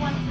one